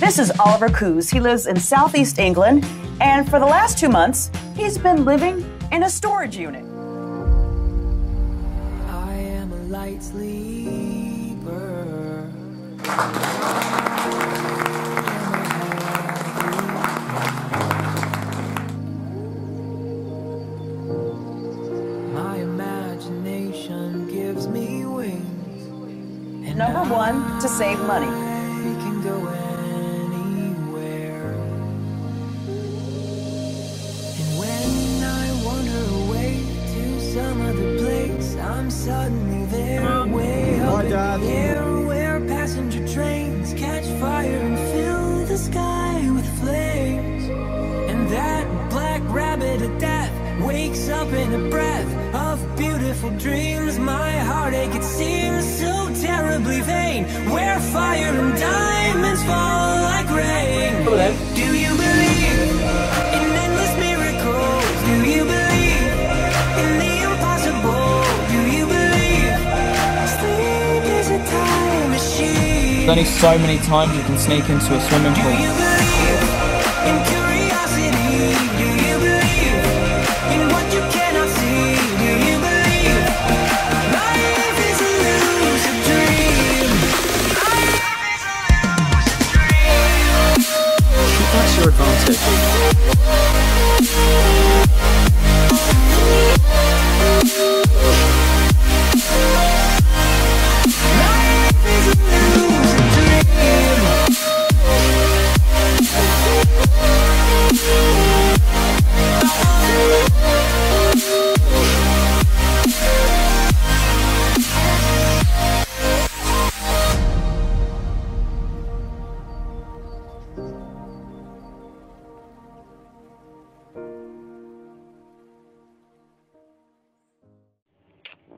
This is Oliver Kuiz. He lives in southeast England, and for the last two months, he's been living in a storage unit. I am a light sleeper. My imagination gives me wings. And Number one, to save money. Some other place, I'm suddenly there, way up in the air, where passenger trains catch fire and fill the sky with flames. And that black rabbit of death wakes up in a breath of beautiful dreams. My heartache, it seems so terribly vain, where fire and There's only so many times you can sneak into a swimming pool. you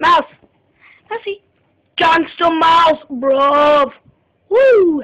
Mouse. Mousy. Gangsta Mouse, bruv. Woo.